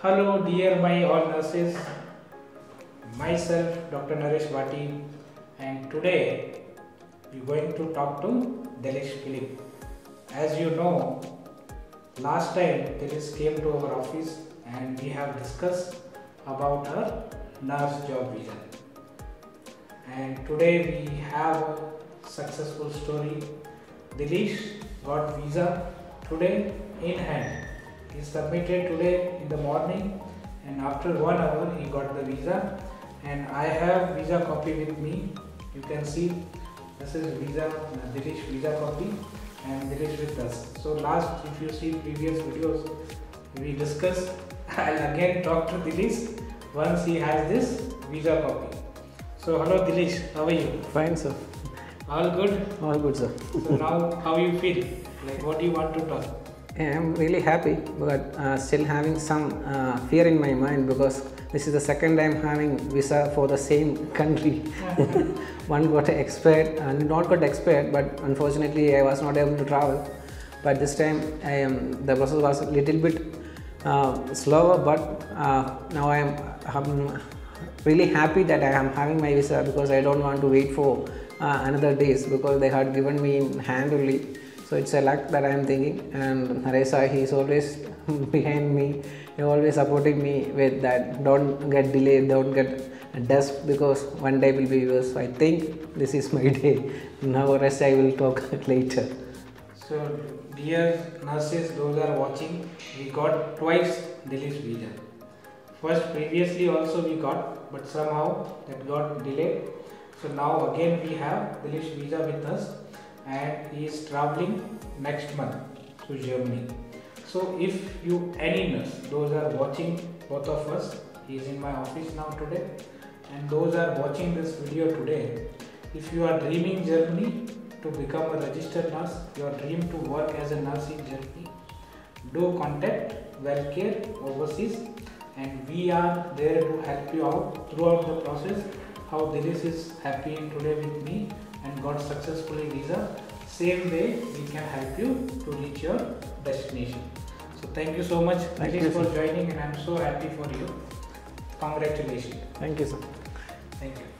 Hello, dear my all nurses. Myself, Dr. Naresh Bhati, and today we're going to talk to Delish Philip. As you know, last time Delish came to our office and we have discussed about her nurse job visa. And today we have a successful story. Delish got visa today in hand. He submitted today in the morning and after one hour he got the visa and I have visa copy with me. You can see this is visa uh, Dilish visa copy and Dilish with us. So last if you see previous videos we discussed I'll again talk to Dilish once he has this visa copy. So hello Dilish, how are you? Fine, sir. All good? All good, sir. So now how you feel? Like what do you want to talk? Yeah, I'm really happy, but uh, still having some uh, fear in my mind because this is the second time having visa for the same country. One got expired, uh, not got expired, but unfortunately I was not able to travel. But this time I am, the process was a little bit uh, slower, but uh, now I am I'm really happy that I am having my visa because I don't want to wait for uh, another days because they had given me in hand only. So it's a luck that I am thinking, and Naresa he is always behind me. He always supporting me with that. Don't get delayed. Don't get a dust because one day will be yours. So I think this is my day. Now rest I will talk later. So, dear nurses, those are watching, we got twice Dilish visa. First, previously also we got, but somehow that got delayed. So now again we have Dilish visa with us, and he is traveling next month to Germany. So if you any nurse, those are watching both of us, he is in my office now today, and those are watching this video today. If you are dreaming Germany to become a registered nurse, your dream to work as a nurse in Germany, do contact Welcare Overseas and we are there to help you out throughout the process. How Dilis is happy today with me and got successfully visa. Same way we can help you to reach your destination. So thank you so much Thank for sir. joining and I'm so happy for you. Congratulations. Thank you, sir. Thank you.